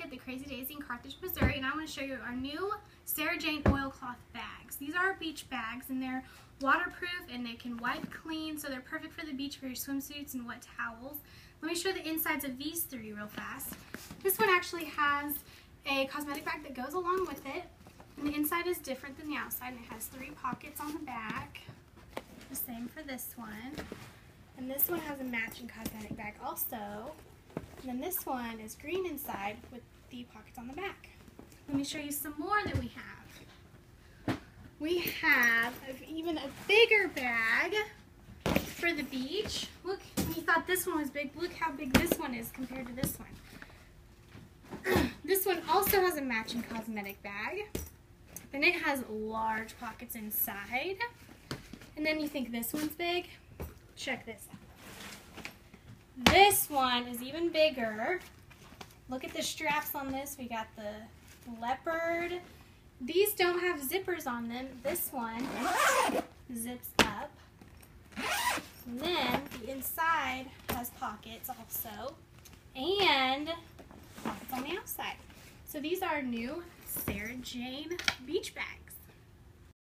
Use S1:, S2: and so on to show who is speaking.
S1: at the Crazy Dazy in Carthage, Missouri, and I want to show you our new Sarah Jane oilcloth bags. These are beach bags, and they're waterproof, and they can wipe clean, so they're perfect for the beach for your swimsuits and wet towels. Let me show the insides of these three real fast. This one actually has a cosmetic bag that goes along with it, and the inside is different than the outside, and it has three pockets on the back. The same for this one. And this one has a matching cosmetic bag also. And then this one is green inside with the pockets on the back. Let me show you some more that we have. We have even a bigger bag for the beach. Look, you thought this one was big. Look how big this one is compared to this one. this one also has a matching cosmetic bag. Then it has large pockets inside. And then you think this one's big? Check this out. This one is even bigger. Look at the straps on this. We got the leopard. These don't have zippers on them. This one zips up. And then the inside has pockets also. And pockets on the outside. So these are new Sarah Jane beach bags.